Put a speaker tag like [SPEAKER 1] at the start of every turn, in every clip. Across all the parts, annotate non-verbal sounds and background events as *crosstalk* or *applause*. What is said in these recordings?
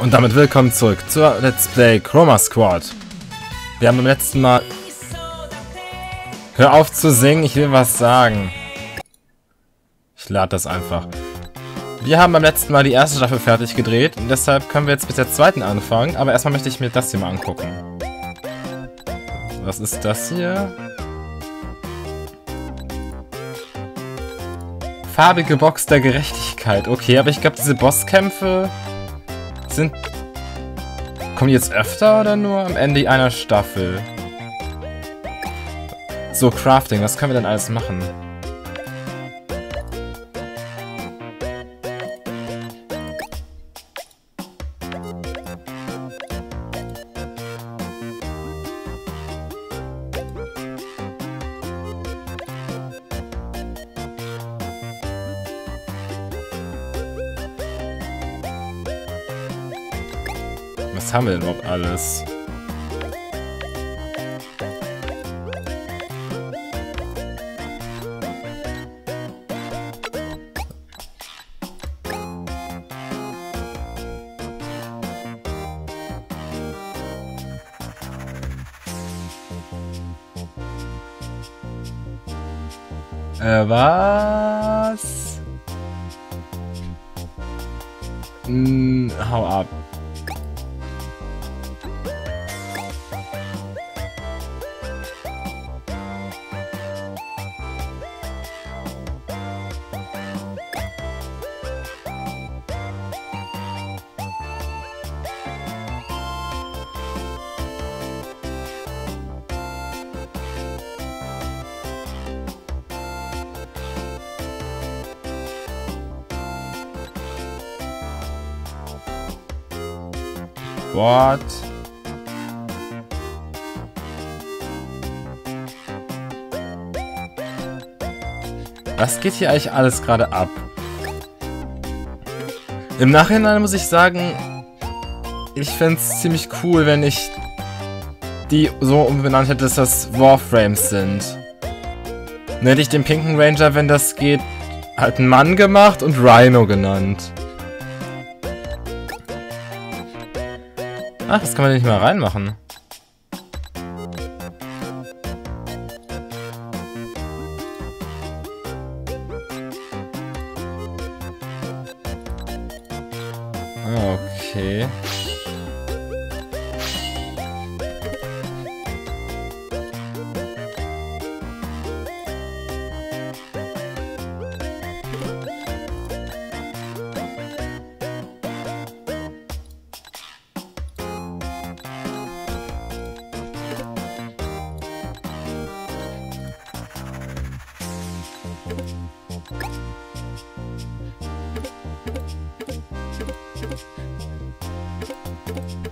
[SPEAKER 1] Und damit willkommen zurück zur Let's Play Chroma Squad. Wir haben beim letzten Mal... Hör auf zu singen, ich will was sagen. Ich lade das einfach. Wir haben beim letzten Mal die erste Staffel fertig gedreht und deshalb können wir jetzt mit der zweiten anfangen. Aber erstmal möchte ich mir das hier mal angucken. Was ist das hier? Farbige Box der Gerechtigkeit. Okay, aber ich glaube, diese Bosskämpfe sind... Kommen die jetzt öfter oder nur am Ende einer Staffel? So, Crafting, was können wir denn alles machen? Haben wir alles? What? Was geht hier eigentlich alles gerade ab? Im Nachhinein muss ich sagen, ich fände es ziemlich cool, wenn ich die so umbenannt hätte, dass das Warframes sind. Dann hätte ich den pinken Ranger, wenn das geht, halt einen Mann gemacht und Rhino genannt. Ach, das kann man nicht mal reinmachen.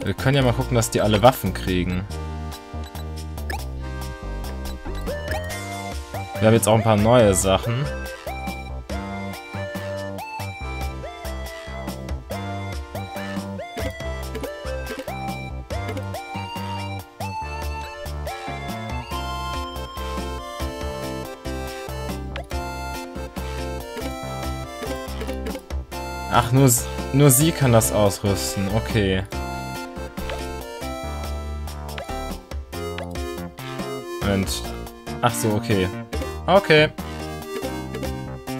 [SPEAKER 1] Wir können ja mal gucken, dass die alle Waffen kriegen. Wir haben jetzt auch ein paar neue Sachen. Ach, nur, nur sie kann das ausrüsten. Okay. Moment. Ach so, okay. Okay.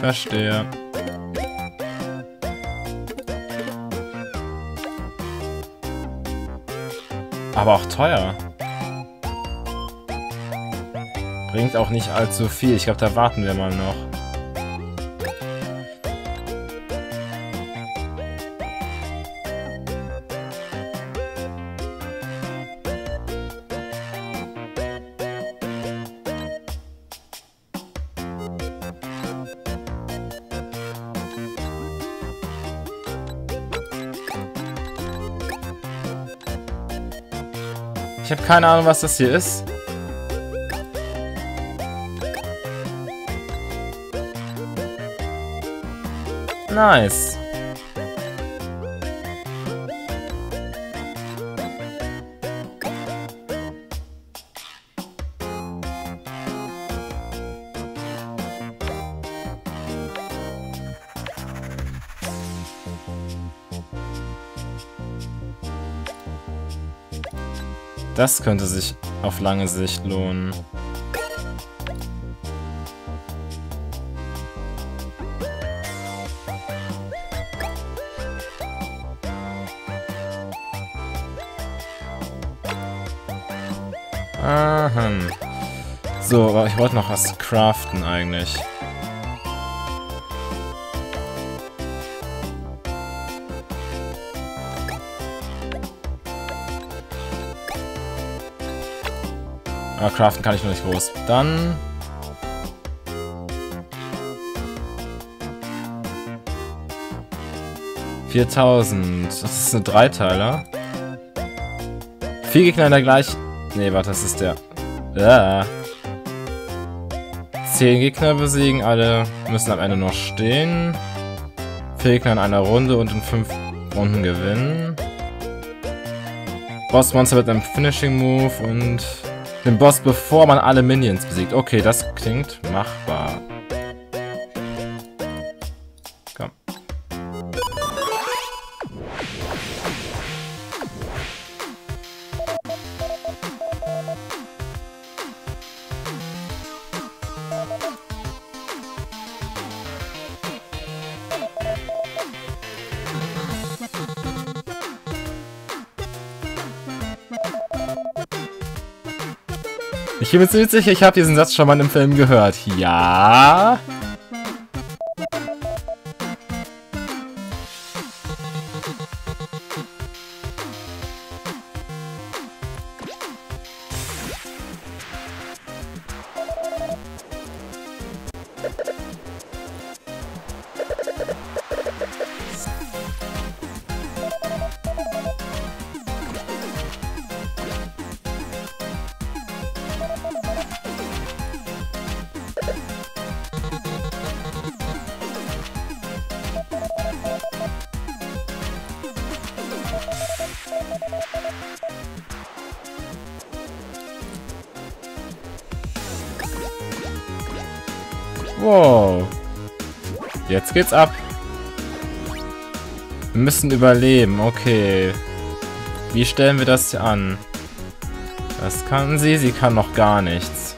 [SPEAKER 1] Verstehe. Aber auch teuer. Bringt auch nicht allzu viel. Ich glaube, da warten wir mal noch. Ich habe keine Ahnung, was das hier ist. Nice. Das könnte sich auf lange Sicht lohnen. Aha. So, aber ich wollte noch was craften eigentlich. Aber craften kann ich noch nicht groß. Dann... Viertausend. Das ist eine Dreiteiler. Vier Gegner in der gleichen... Nee, warte, das ist der... Ja. Zehn Gegner besiegen, alle müssen am Ende noch stehen. Vier Gegner in einer Runde und in fünf Runden gewinnen. Bossmonster mit einem Finishing Move und den Boss, bevor man alle Minions besiegt. Okay, das klingt machbar. Ich bin mir ziemlich sicher, ich habe diesen Satz schon mal im Film gehört. Ja. Jetzt geht's ab. Wir müssen überleben, okay. Wie stellen wir das hier an? Das kann sie, sie kann noch gar nichts.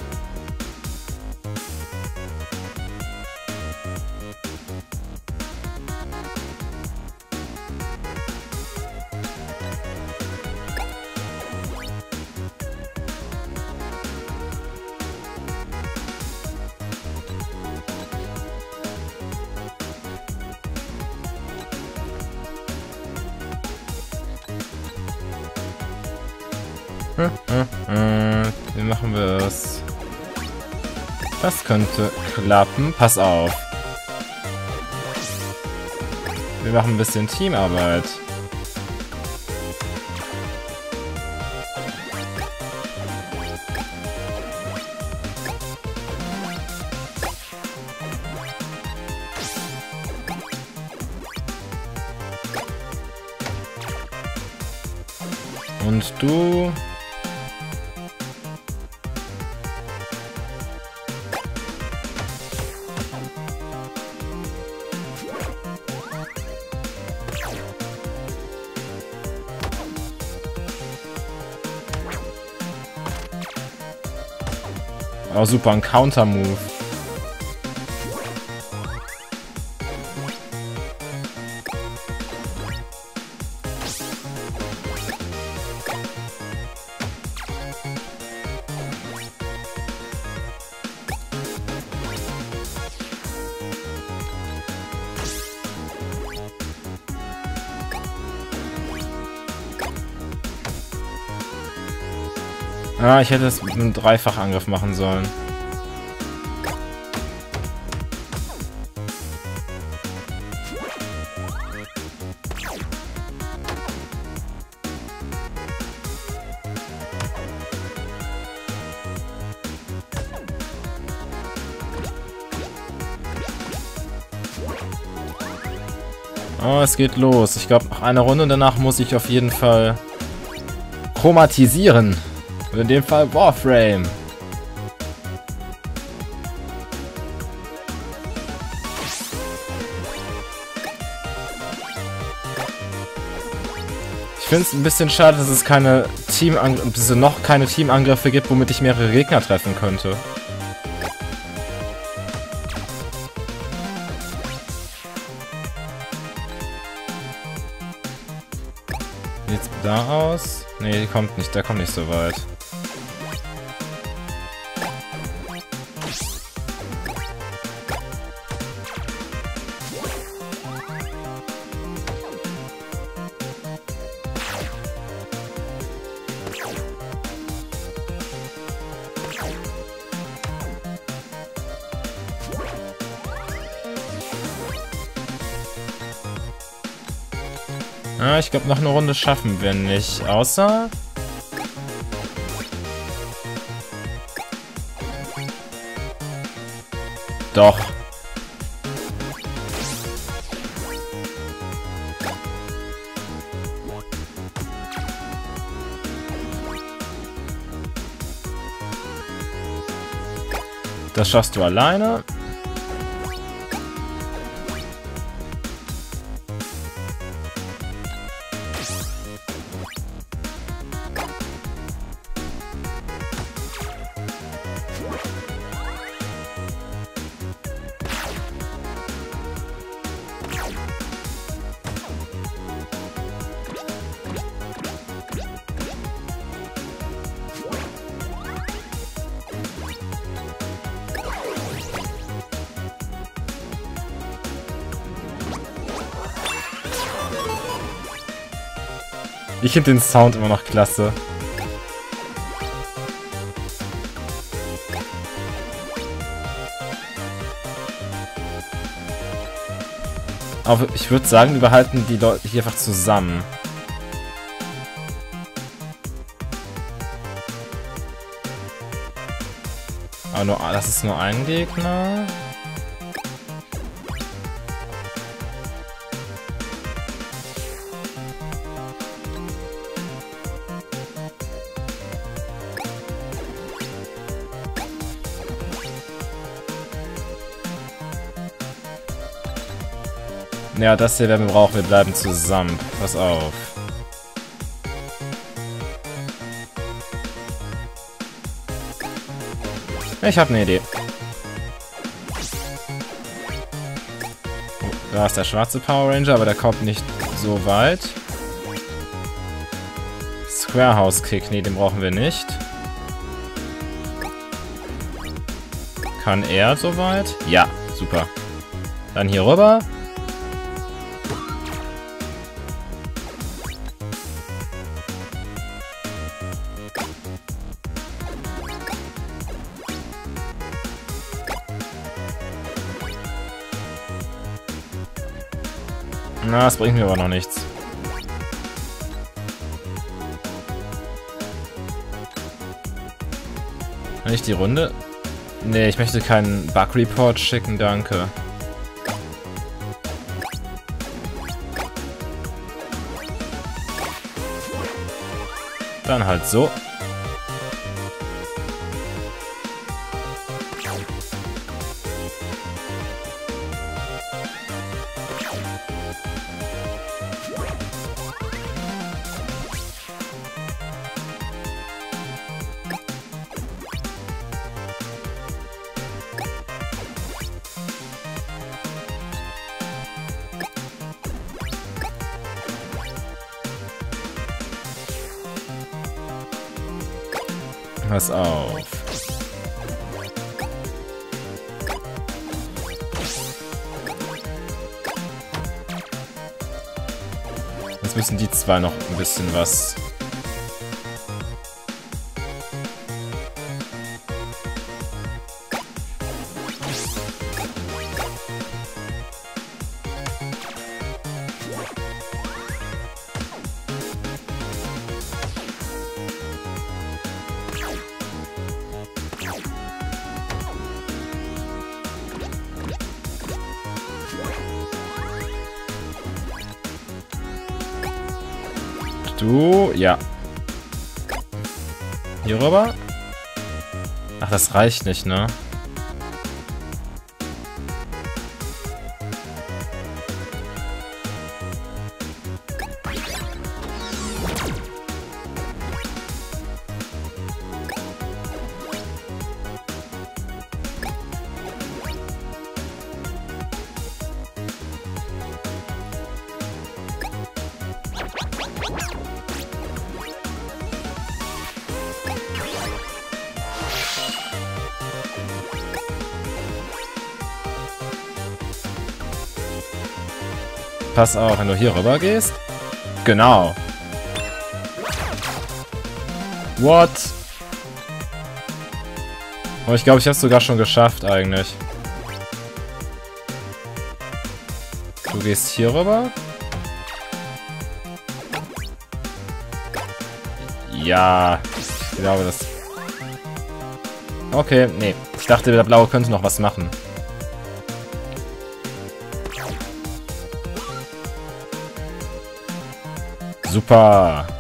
[SPEAKER 1] Klappen. Pass auf. Wir machen ein bisschen Teamarbeit. Und du... Oh, super, ein Counter-Move. Ah, ich hätte es mit einem Dreifachangriff machen sollen. Oh, es geht los. Ich glaube, noch eine Runde und danach muss ich auf jeden Fall chromatisieren. Und in dem Fall Warframe. Ich finde es ein bisschen schade, dass es keine Teamangriffe, noch keine Teamangriffe gibt, womit ich mehrere Gegner treffen könnte. Sieht's da aus? Die kommt nicht, der kommt nicht so weit. Ah, ich glaube, noch eine Runde schaffen wir nicht. Außer... Doch. Das schaffst du alleine. Ich finde den Sound immer noch klasse. Aber ich würde sagen, wir behalten die Leute hier einfach zusammen. Aber nur, das ist nur ein Gegner. Ja, das hier werden wir brauchen. Wir bleiben zusammen. Pass auf. Ich habe eine Idee. Oh, da ist der schwarze Power Ranger, aber der kommt nicht so weit. Square House Kick, nee, den brauchen wir nicht. Kann er soweit? Ja, super. Dann hier rüber. Das bringt mir aber noch nichts. Kann ich die Runde? Nee, ich möchte keinen Bug Report schicken, danke. Dann halt so. Pass auf. Jetzt müssen die zwei noch ein bisschen was Du, ja. Hier rüber. Ach, das reicht nicht, ne? Pass auf, wenn du hier rüber gehst. Genau. What? Oh, ich glaube, ich habe es sogar schon geschafft eigentlich. Du gehst hier rüber. Ja, ich glaube das... Okay, nee. Ich dachte, der Blaue könnte noch was machen. Super.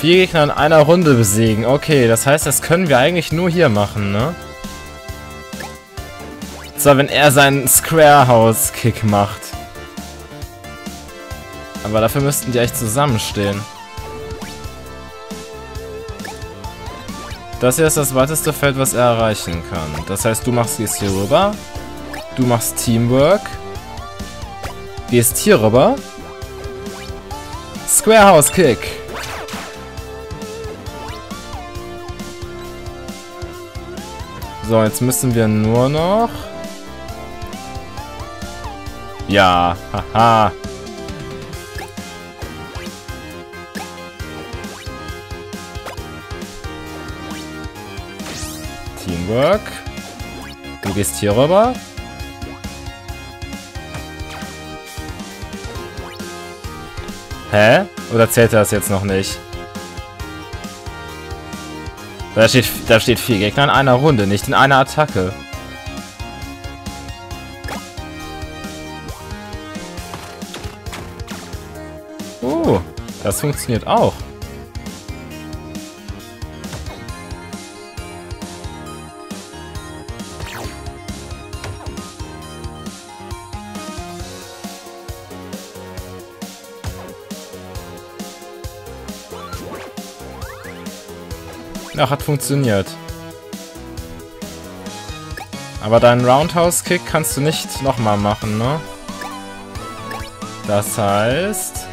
[SPEAKER 1] Vier Gegner in einer Runde besiegen. Okay, das heißt, das können wir eigentlich nur hier machen, ne? Zwar, wenn er seinen Square House Kick macht. Aber dafür müssten die echt zusammenstehen. Das hier ist das weiteste Feld, was er erreichen kann. Das heißt, du machst gehst hier rüber. Du machst Teamwork. Gehst hier rüber. Square House Kick. So, jetzt müssen wir nur noch... Ja, haha. Teamwork. Du gehst hier rüber. Hä? Oder zählt das jetzt noch nicht? Da steht, da steht vier Gegner in einer Runde, nicht in einer Attacke. Oh, das funktioniert auch. Ach, hat funktioniert. Aber deinen Roundhouse-Kick kannst du nicht nochmal machen, ne? Das heißt...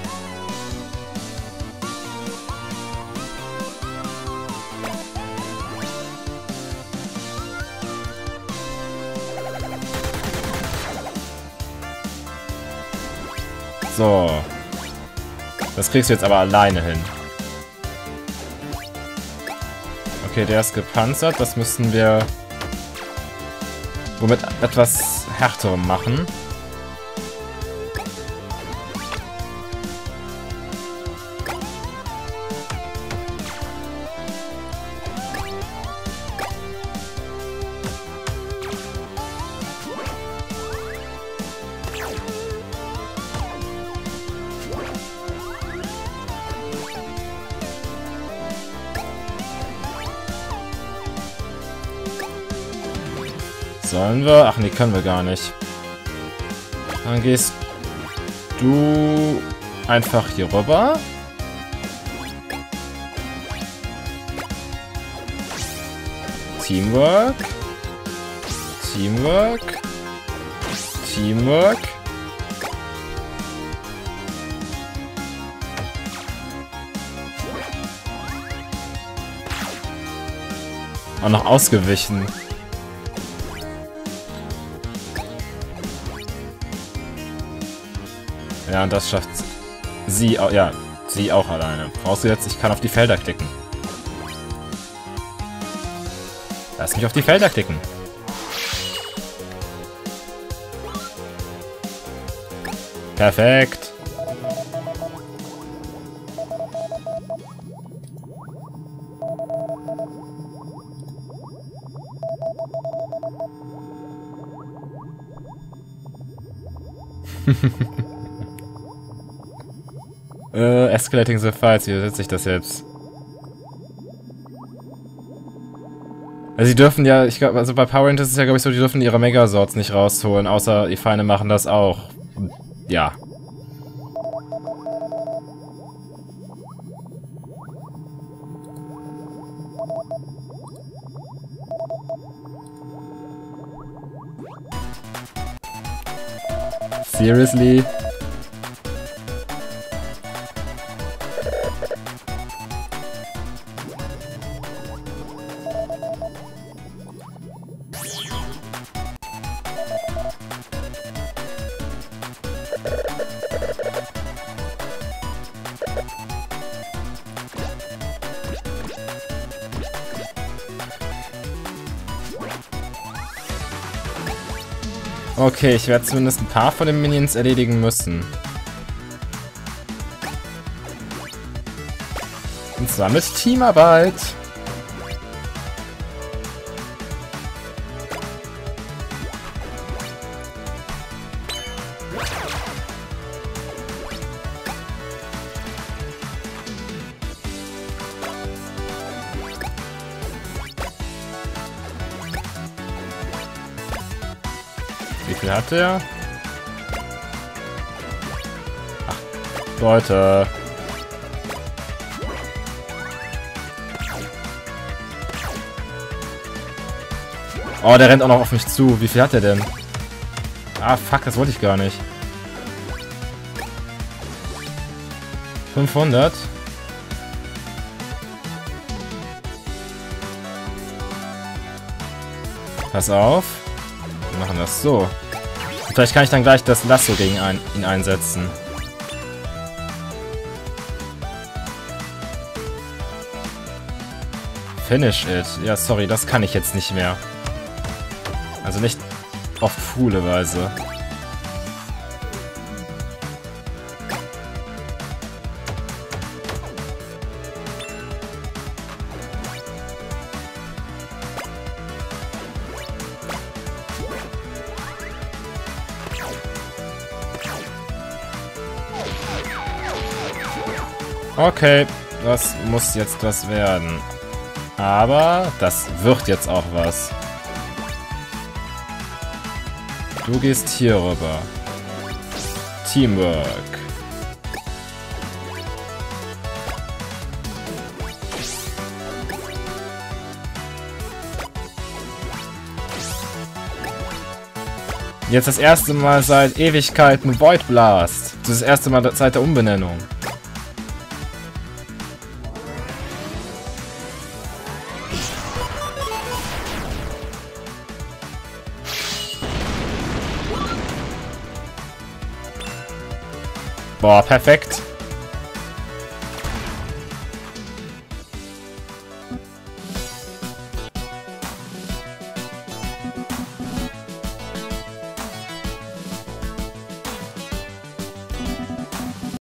[SPEAKER 1] So. Das kriegst du jetzt aber alleine hin. Okay, der ist gepanzert. Das müssen wir womit etwas härterem machen. Sollen wir? Ach nee, können wir gar nicht. Dann gehst du einfach hier rüber. Teamwork. Teamwork. Teamwork. Auch noch ausgewichen. Ja, und das schafft sie auch, ja, sie auch alleine. Vorausgesetzt, ich kann auf die Felder klicken. Lass mich auf die Felder klicken. Perfekt. *laughs* äh, escalating the fights, wie setze ich das jetzt? Also sie dürfen ja, ich glaube, also bei Power Rangers ist es ja glaube ich so, die dürfen ihre Megasorts nicht rausholen, außer die Feinde machen das auch. Ja. Seriously? Okay, ich werde zumindest ein paar von den Minions erledigen müssen. Und zwar mit Teamarbeit. Viel hat der? Ach, Leute. Oh, der rennt auch noch auf mich zu. Wie viel hat er denn? Ah, fuck, das wollte ich gar nicht. 500? Pass auf. Wir machen das so. Vielleicht kann ich dann gleich das Lasso gegen ein, ihn einsetzen. Finish it. Ja, sorry, das kann ich jetzt nicht mehr. Also nicht auf coole Weise. Okay, das muss jetzt was werden. Aber das wird jetzt auch was. Du gehst hier rüber. Teamwork. Jetzt das erste Mal seit Ewigkeiten Void Blast. Das ist das erste Mal seit der Umbenennung. Boah, perfekt.